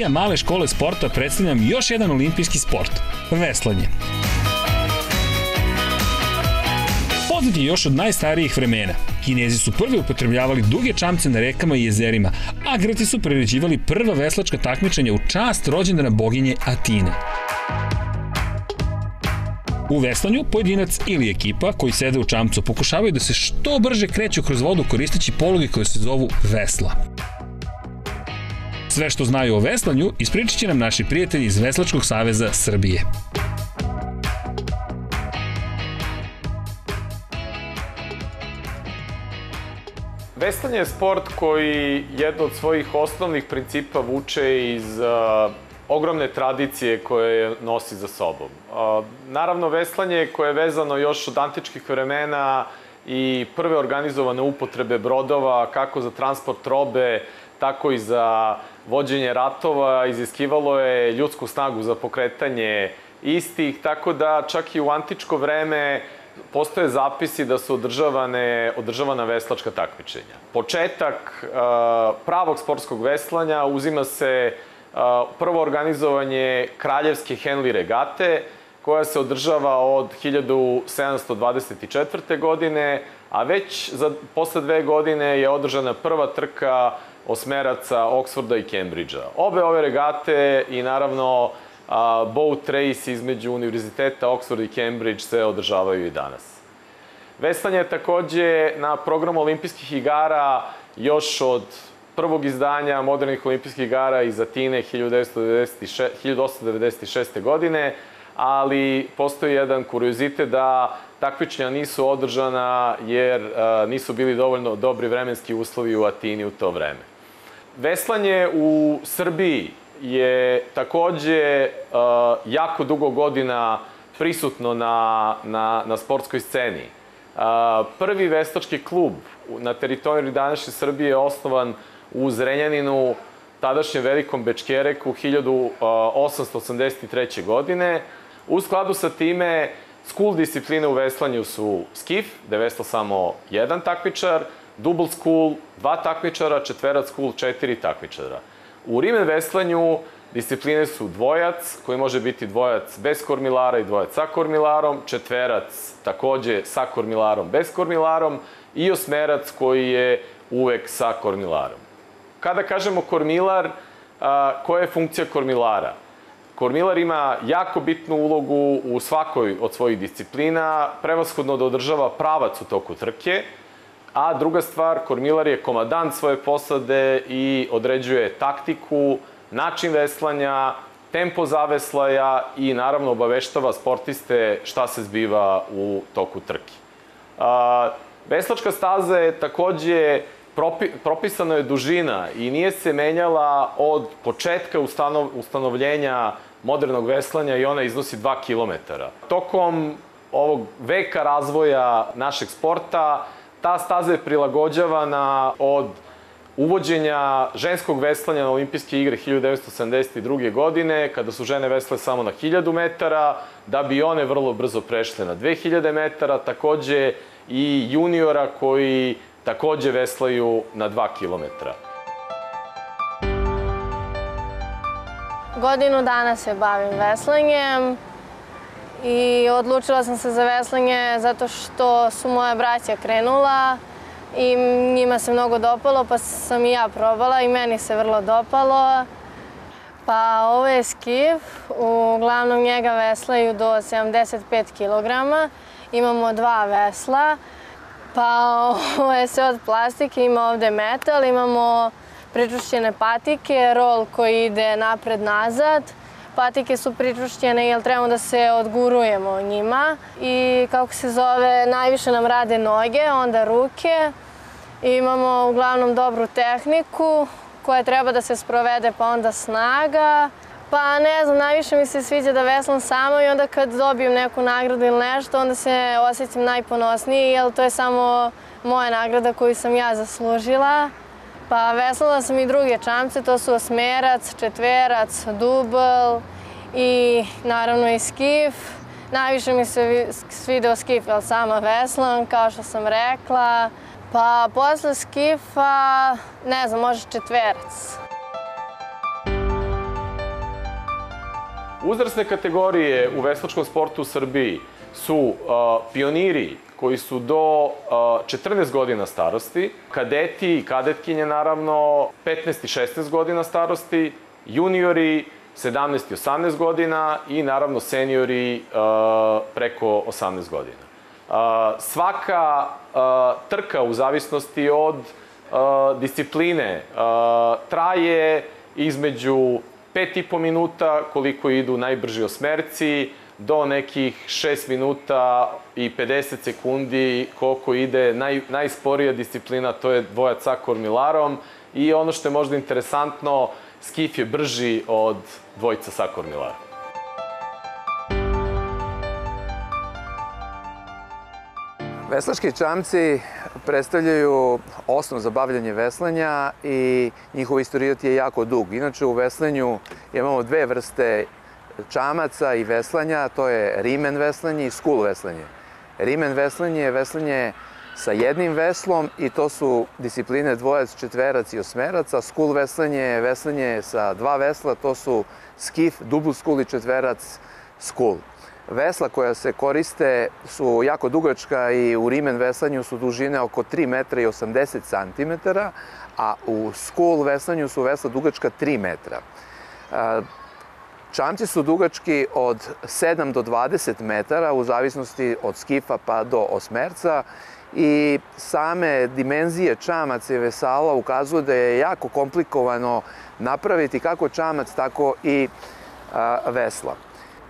Emisija Male škole sporta predstavljam još jedan olimpijski sport – veslanje. Poznat je još od najstarijih vremena. Kinezi su prvi upotrebljavali duge čamce na rekama i jezerima, a Grci su priređivali prva veslačka takmičenja u čast rođendana boginje Atine. U veslanju pojedinac ili ekipa koji sede u čamcu pokušavaju da se što brže kreću kroz vodu koristeći poluge koje se zovu vesla. Sve što znaju o veslanju ispričat će nam naši prijatelji iz Veslačkog saveza Srbije. Veslanje je sport koji jedno od svojih osnovnih principa vuče iz ogromne tradicije koje nosi za sobom. Naravno, veslanje koje je vezano još od antičkih vremena i prve organizovane upotrebe brodova, kako za transport robe, tako i za vođenje ratova, iziskivalo je ljudsku snagu za pokretanje istih, tako da čak i u antičko vreme postoje zapisi da su održavane, održavana veslačka takmičenja. Početak uh, pravog sportskog veslanja uzima se uh, prvo organizovanje kraljevske Henley regate, koja se održava od 1724. godine, a već za, posle dve godine je održana prva trka osmeraca Oxforda i Cambridgea. Obe ove regate i naravno boat race između univerziteta Oxford i Cambridge se održavaju i danas. Vestlanje je takođe na programu olimpijskih igara još od prvog izdanja modernih olimpijskih igara iz Atine 1996, 1896. godine, ali postoji jedan kuriozitet da takmičenja nisu održana jer nisu bili dovoljno dobri vremenski uslovi u Atini u to vreme. Veslanje u Srbiji je takođe uh, jako dugo godina prisutno na, na, na sportskoj sceni. Uh, prvi vestački klub na teritoriji današnje Srbije je osnovan u Zrenjaninu, tadašnjem Velikom Bečkereku, 1883. godine. U skladu sa time, school discipline u veslanju su skif, gde vesla samo jedan takmičar, double school, dva takmičara, četverac school, četiri takmičara. U rimen veslanju discipline su dvojac, koji može biti dvojac bez kormilara i dvojac sa kormilarom, četverac takođe sa kormilarom bez kormilarom i osmerac koji je uvek sa kormilarom. Kada kažemo kormilar, koja je funkcija kormilara? Kormilar ima jako bitnu ulogu u svakoj od svojih disciplina, prevashodno da održava pravac u toku trke, a druga stvar, kormilar je komadant svoje posade i određuje taktiku, način veslanja, tempo zaveslaja i naravno obaveštava sportiste šta se zbiva u toku trke. veslačka staza je takođe propi, propisana je dužina i nije se menjala od početka ustanov, ustanovljenja modernog veslanja i ona iznosi 2 km. Tokom ovog veka razvoja našeg sporta, ta staza je prilagođavana od uvođenja ženskog veslanja na olimpijske igre 1972. godine, kada su žene vesle samo na 1000 metara, da bi one vrlo brzo prešle na 2000 metara, takođe i juniora koji takođe veslaju na 2 kilometra. Godinu dana se bavim veslanjem i odlučila sam se za veslanje zato što su moja braća krenula i njima se mnogo dopalo, pa sam i ja probala i meni se vrlo dopalo. Pa ovo je skif, uglavnom njega veslaju do 75 kg. Imamo dva vesla, pa ovo je sve od plastike, ima ovde metal, imamo pričušćene patike, rol koji ide napred-nazad. Patike su pričušćene jer trebamo da se odgurujemo njima. I kako se zove, najviše nam rade noge, onda ruke. Imamo uglavnom dobru tehniku koja treba da se sprovede, pa onda snaga. Pa ne znam, najviše mi se sviđa da veslam samo i onda kad dobijem neku nagradu ili nešto, onda se osjećam najponosniji, jer to je samo moja nagrada koju sam ja zaslužila. Pa veslala sam i druge čamce, to su osmerac, četverac, dubl i naravno i skif. Najviše mi se svideo skif, jer sama veslam, kao što sam rekla. Pa posle skifa, ne znam, može četverac. Uzrasne kategorije u veslačkom sportu u Srbiji su uh, pioniri koji su do uh, 14 godina starosti, kadeti i kadetkinje naravno 15 i 16 godina starosti, juniori 17 i 18 godina i naravno seniori uh, preko 18 godina. Uh, svaka uh, trka u zavisnosti od uh, discipline uh, traje između 5,5 minuta koliko idu najbrži osmerci, do nekih 6 minuta i 50 sekundi koliko ide naj, najsporija disciplina, to je dvojac sa kormilarom. I ono što je možda interesantno, skif je brži od dvojica sa kormilara. Veslački čamci predstavljaju osnov za bavljanje veslanja i njihov istorijat je jako dug. Inače u veslanju imamo dve vrste čamaca i veslanja, to je rimen veslanje i skul veslanje. Rimen veslanje je veslanje sa jednim veslom i to su discipline dvojac, četverac i osmerac, a skul veslanje je veslanje sa dva vesla, to su skif, dubl skul i četverac skul. Vesla koja se koriste su jako dugačka i u rimen veslanju su dužine oko 3 metra i 80 cm, a u skul veslanju su vesla dugačka 3 metra. Čamci su dugački od 7 do 20 metara u zavisnosti od skifa pa do osmerca i same dimenzije čamaca i vesala ukazuju da je jako komplikovano napraviti kako čamac, tako i a, vesla.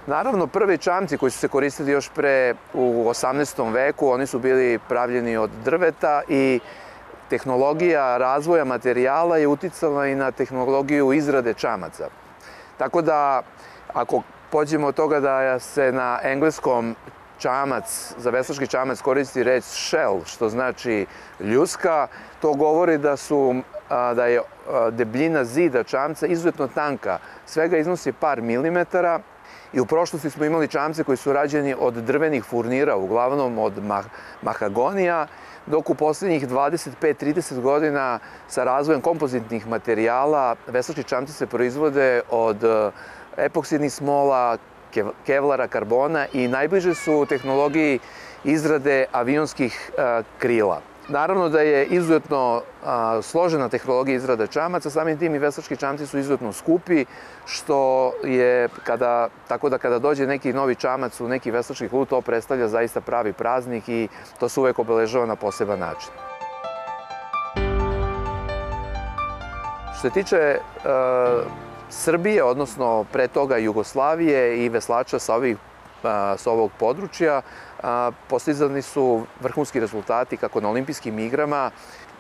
Naravno, prvi čamci koji su se koristili još pre u 18. veku, oni su bili pravljeni od drveta i tehnologija razvoja materijala je uticala i na tehnologiju izrade čamaca. Tako da, ako pođemo od toga da se na engleskom čamac, za veslački čamac koristi reč shell, što znači ljuska, to govori da su da je debljina zida čamca izuzetno tanka, svega iznosi par milimetara i u prošlosti smo imali čamce koji su rađeni od drvenih furnira, uglavnom od mah mahagonija, dok u poslednjih 25-30 godina sa razvojem kompozitnih materijala veslački čamci se proizvode od e, epoksidnih smola, kevlara, karbona i najbliže su tehnologiji izrade avionskih e, krila. Naravno da je izuzetno a, složena tehnologija izrade čamaca, samim tim i veslački čamci su izuzetno skupi, što je kada, tako da kada dođe neki novi čamac u neki veslački klub, to predstavlja zaista pravi praznik i to se uvek obeležava na poseban način. Što se tiče e, Srbije, odnosno pre toga Jugoslavije i veslača sa ovih sa ovog područja, postizani su vrhunski rezultati kako na olimpijskim igrama,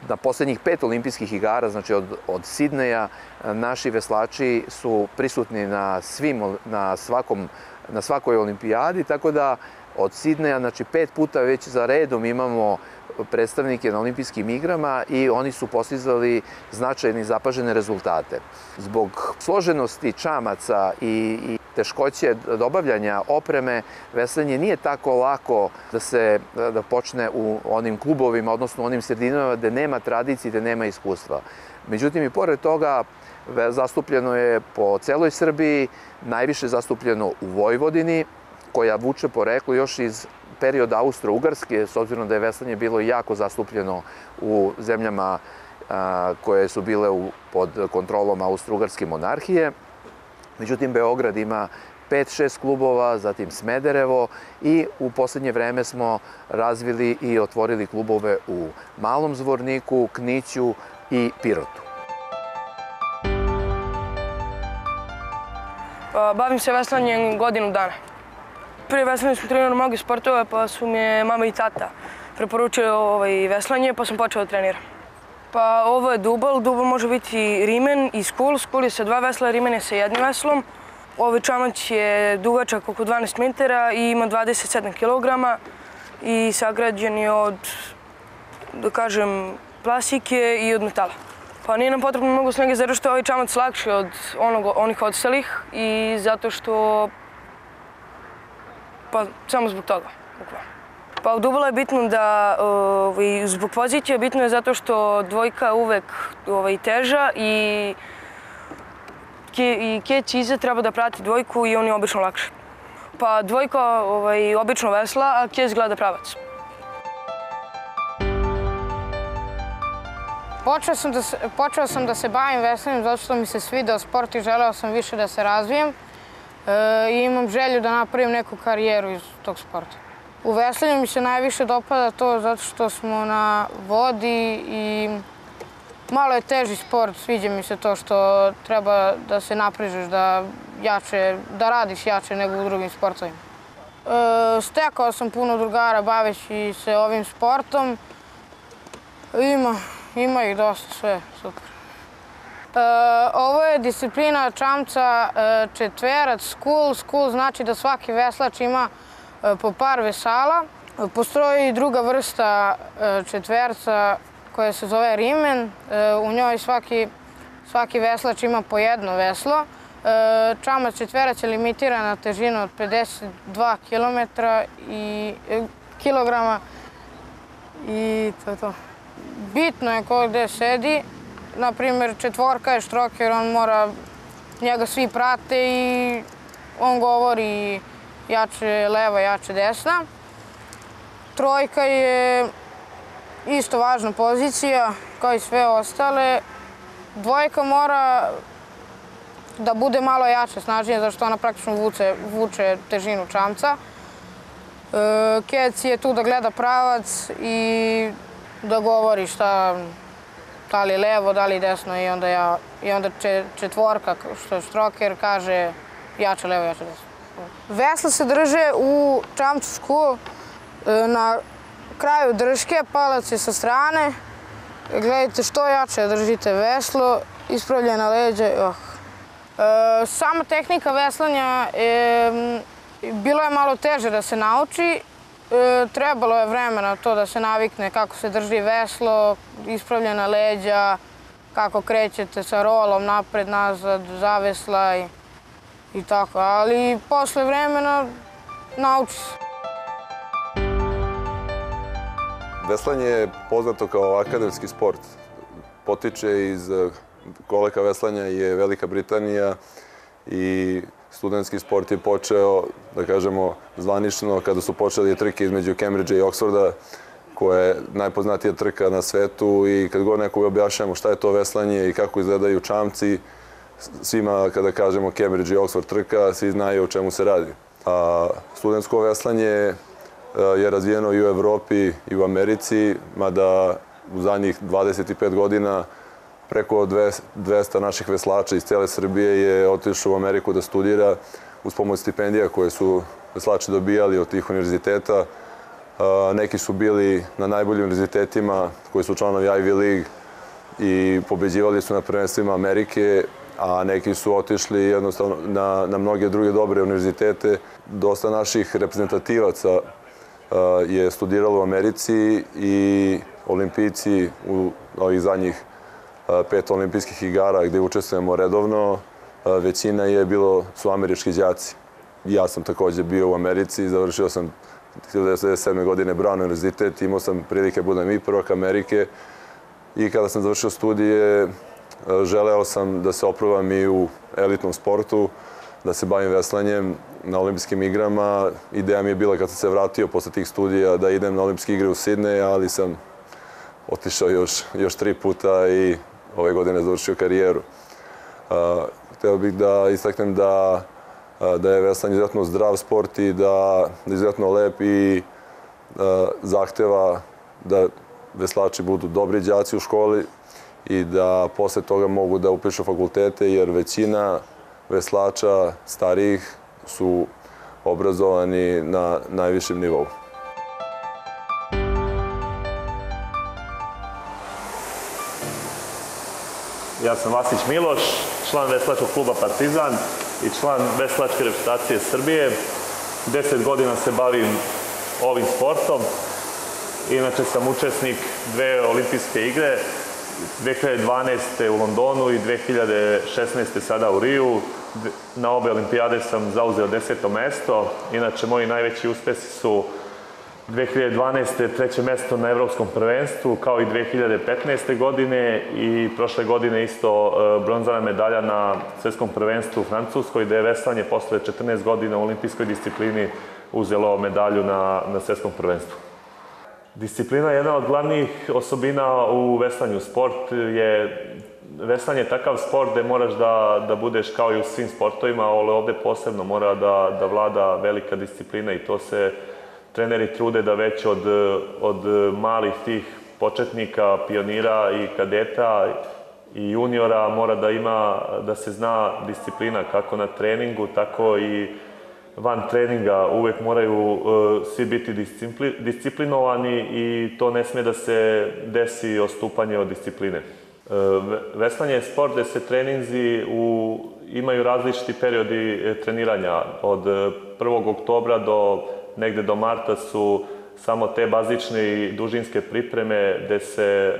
na poslednjih pet olimpijskih igara, znači od, od Sidneja, naši veslači su prisutni na svim, na svakom, na svakoj olimpijadi, tako da od Sidneja, znači pet puta već za redom imamo predstavnike na olimpijskim igrama i oni su postizali značajne i zapažene rezultate. Zbog složenosti čamaca i, i teškoće dobavljanja opreme, veslanje nije tako lako da se da počne u onim klubovima, odnosno u onim sredinama gde nema tradicije, gde nema iskustva. Međutim, i pored toga, zastupljeno je po celoj Srbiji, najviše zastupljeno u Vojvodini, koja vuče poreklo još iz perioda Austro-Ugarske, s obzirom da je veslanje bilo jako zastupljeno u zemljama koje su bile u, pod kontrolom Austro-Ugarske monarhije. Međutim, Beograd ima 5-6 klubova, zatim Smederevo i u poslednje vreme smo razvili i otvorili klubove u Malom Zvorniku, Kniću i Pirotu. Pa, bavim se veslanjem godinu dana. Prije veslanja sam trenirao mnogi sportove, pa su mi je mama i tata preporučili ovaj veslanje, pa sam počeo da treniram. Pa ovo je dubal, dubal može biti rimen i skul. Skul je sa dva vesla, rimen je sa jednim veslom. Ovaj čamac je dugačak oko 12 metara i ima 27 kg i sagrađen je od, da kažem, plasike i od metala. Pa nije nam potrebno mnogo snage zato što je ovaj čamac lakši od onog, onih ostalih i zato što Pa samo zbog toga, bukvalno. Pa u dublu je bitno da, ovaj, zbog pozicije bitno je zato što dvojka je uvek ovaj, teža i ke, i keć iza treba da prati dvojku i on je obično lakše. Pa dvojka ovaj, obično vesla, a keć gleda pravac. Počeo sam, da se, počeo sam da se bavim veslanjem zato što mi se svidao sport i želeo sam više da se razvijem. E, I imam želju da napravim neku karijeru iz tog sporta. U veslanju mi se najviše dopada to zato što smo na vodi i malo je teži sport. Sviđa mi se to što treba da se naprižeš, da, jače, da radiš jače nego u drugim sportovima. E, stekao sam puno drugara baveći se ovim sportom. Ima, ima ih dosta, sve super. E, ovo je disciplina čamca e, četverac, school. School znači da svaki veslač ima e, po par vesala. Postoji i druga vrsta četverca koja se zove rimen. U njoj svaki, svaki veslač ima po jedno veslo. Čamac četverac je limitiran na težinu od 52 km i kilograma i to je to bitno je ko gde sedi. Naprimer, četvorka je štroker, on mora, njega svi prate i on govori jače leva, jače desna. Trojka je isto važna pozicija, kao i sve ostale. Dvojka mora da bude malo jače, snažnije, zato što ona praktično vuče, vuče težinu čamca. E, Kec je tu da gleda pravac i da govori šta, da li levo, da li desno i onda, ja, i onda četvorka, što je stroker, kaže jače levo, jače desno. Vesla se drže u school e, na kraju drške, palac je sa strane. Gledajte što jače držite veslo, ispravljena leđa. Oh. E, sama tehnika veslanja je, bilo je malo teže da se nauči, E, trebalo je vremena to da se navikne kako se drži veslo, ispravljena leđa, kako krećete sa rolom napred, nazad, zavesla i, i tako. Ali posle vremena nauči se. Veslanje je poznato kao akademski sport. Potiče iz koleka veslanja je Velika Britanija i studentski sport je počeo, da kažemo, zvanično kada su počeli trke između Cambridgea i Oxforda, koja je najpoznatija trka na svetu i kad god nekog objašnjamo šta je to veslanje i kako izgledaju čamci, svima kada kažemo Cambridge i Oxford trka, svi znaju o čemu se radi. A studentsko veslanje e, je razvijeno i u Evropi i u Americi, mada u zadnjih 25 godina preko 200 naših veslača iz cele Srbije je otišao u Ameriku da studira uz pomoć stipendija koje su veslači dobijali od tih univerziteta. Neki su bili na najboljim univerzitetima koji su članovi Ivy League i pobeđivali su na prvenstvima Amerike, a neki su otišli jednostavno na, na mnoge druge dobre univerzitete. Dosta naših reprezentativaca je studiralo u Americi i olimpijci u ovih zadnjih pet olimpijskih igara gde učestvujemo redovno, većina je bilo, su američki đaci. Ja sam takođe bio u Americi, završio sam 1997. godine Brown univerzitet, imao sam prilike da budem i prvak Amerike i kada sam završio studije želeo sam da se oprovam i u elitnom sportu, da se bavim veslanjem na olimpijskim igrama. Ideja mi je bila kad sam se vratio posle tih studija da idem na olimpijske igre u Sidneje, ali sam otišao još, još tri puta i ove godine završio karijeru. Hteo bih da istaknem da, da je veslanje izuzetno zdrav sport i da je izuzetno lep i zahteva da veslači budu dobri đaci u školi i da posle toga mogu da upišu fakultete, jer većina veslača starijih su obrazovani na najvišem nivou. Ja sam Vasić Miloš, član Veslačkog kluba Partizan i član Veslačke reprezentacije Srbije. Deset godina se bavim ovim sportom. Inače sam učesnik dve olimpijske igre, 2012. u Londonu i 2016. sada u Riju. Na obe olimpijade sam zauzeo deseto mesto. Inače, moji najveći uspesi su 2012. treće mesto na evropskom prvenstvu, kao i 2015. godine i prošle godine isto e, bronzana medalja na svetskom prvenstvu u Francuskoj, gde je veslanje posle 14 godina u olimpijskoj disciplini uzelo medalju na, na svetskom prvenstvu. Disciplina je jedna od glavnih osobina u veslanju. Sport je veslanje je takav sport gde moraš da, da budeš kao i u svim sportovima, ali ovde posebno mora da, da vlada velika disciplina i to se treneri trude da već od, od malih tih početnika, pionira i kadeta i juniora mora da ima, da se zna disciplina kako na treningu, tako i van treninga uvek moraju uh, svi biti discipli, disciplinovani i to ne sme da se desi ostupanje od discipline. Uh, veslanje je sport gde se treninzi u, imaju različiti periodi e, treniranja od 1. oktobra do negde do marta su samo te bazične i dužinske pripreme gde se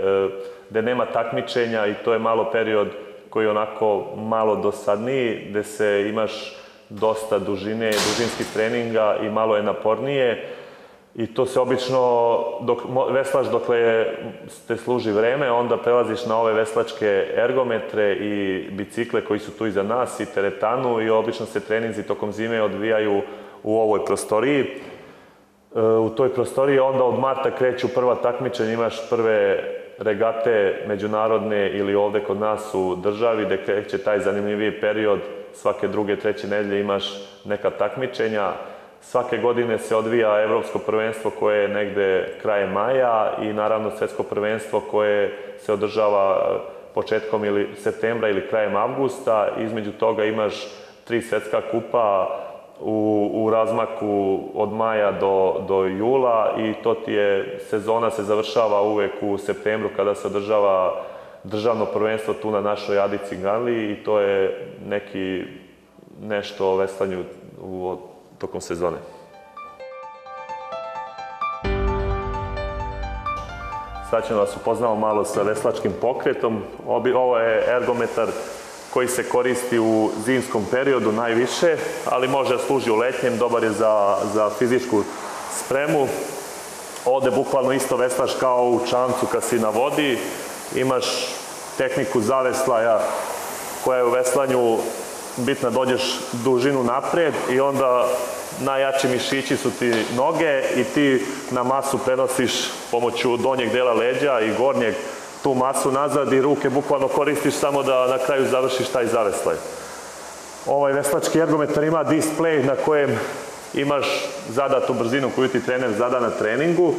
gde nema takmičenja i to je malo period koji je onako malo dosadniji, gde se imaš dosta dužine, dužinskih treninga i malo je napornije. I to se obično, dok veslaš dokle te služi vreme, onda prelaziš na ove veslačke ergometre i bicikle koji su tu iza nas i teretanu i obično se treninzi tokom zime odvijaju u ovoj prostoriji. U toj prostoriji onda od marta kreću prva takmičenja, imaš prve regate međunarodne ili ovde kod nas u državi, gde kreće taj zanimljiviji period, svake druge, treće nedelje imaš neka takmičenja, svake godine se odvija evropsko prvenstvo koje je negde kraje maja i naravno svetsko prvenstvo koje se održava početkom ili septembra ili krajem avgusta, između toga imaš tri svetska kupa, u, u razmaku od maja do, do jula i to ti je, sezona se završava uvek u septembru kada se održava državno prvenstvo tu na našoj Adici Ganli i to je neki nešto o veslanju u, tokom sezone. Sad ćemo da vas upoznamo malo sa veslačkim pokretom. Ovo je ergometar koji se koristi u zimskom periodu najviše, ali može da služi u letnjem, dobar je za, za fizičku spremu. Ovde bukvalno isto veslaš kao u čamcu kad si na vodi, imaš tehniku zaveslaja koja je u veslanju bitna, dođeš dužinu napred i onda najjači mišići su ti noge i ti na masu prenosiš pomoću donjeg dela leđa i gornjeg tu masu nazad i ruke bukvalno koristiš samo da na kraju završiš taj zaveslaj. Ovaj veslački ergometar ima display na kojem imaš zadatu brzinu koju ti trener zada na treningu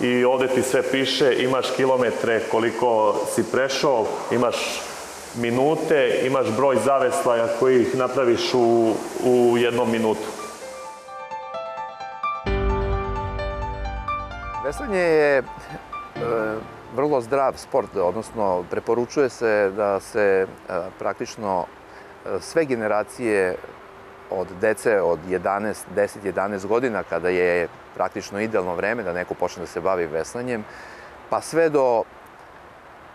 i ovde ti sve piše, imaš kilometre koliko si prešao, imaš minute, imaš broj zaveslaja koji ih napraviš u, u jednom minutu. Veslanje je e, vrlo zdrav sport, odnosno preporučuje se da se e, praktično e, sve generacije od dece od 11, 10, 11 godina, kada je praktično idealno vreme da neko počne da se bavi veslanjem, pa sve do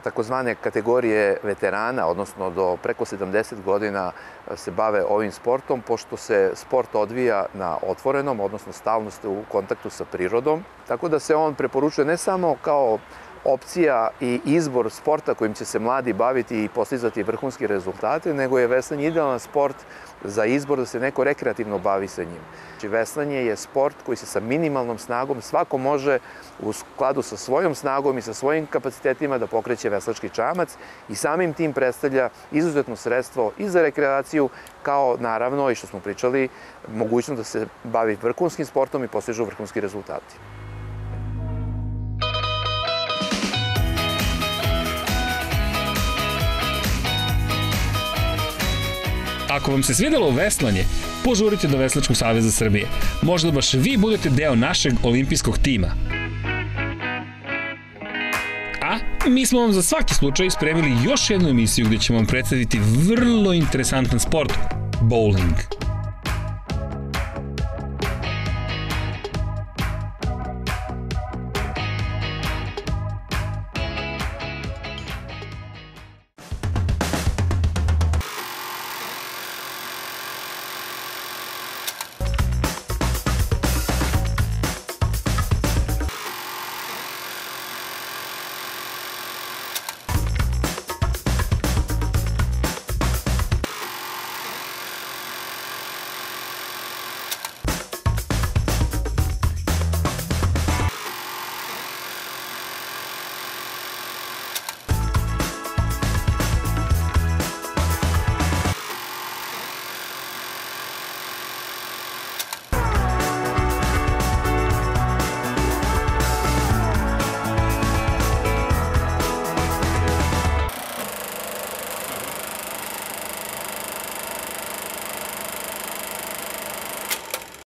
takozvane kategorije veterana, odnosno do preko 70 godina e, se bave ovim sportom, pošto se sport odvija na otvorenom, odnosno stalno ste u kontaktu sa prirodom, tako da se on preporučuje ne samo kao opcija i izbor sporta kojim će se mladi baviti i postizati vrhunski rezultate, nego je veslanje idealan sport za izbor da se neko rekreativno bavi sa njim. Znači, veslanje je sport koji se sa minimalnom snagom svako može u skladu sa svojom snagom i sa svojim kapacitetima da pokreće veslački čamac i samim tim predstavlja izuzetno sredstvo i za rekreaciju, kao naravno i što smo pričali, mogućnost da se bavi vrhunskim sportom i postižu vrhunski rezultati. Ako vam se svidelo veslanje, požurite do Veslačkog saveza Srbije. Možda baš vi budete deo našeg olimpijskog tima. A mi smo vam za svaki slučaj spremili još jednu emisiju gde ćemo vam predstaviti vrlo interesantan sport – bowling.